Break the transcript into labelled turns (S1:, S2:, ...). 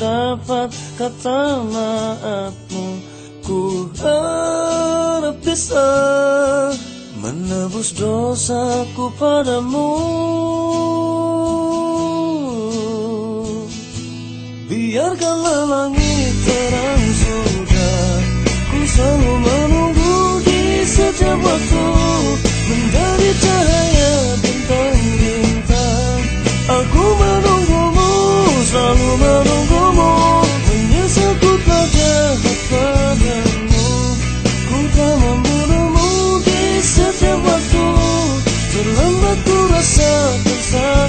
S1: dapat kata maafmu. Ku harap bisa menebus dosaku padamu. Biarkanlah langit sun.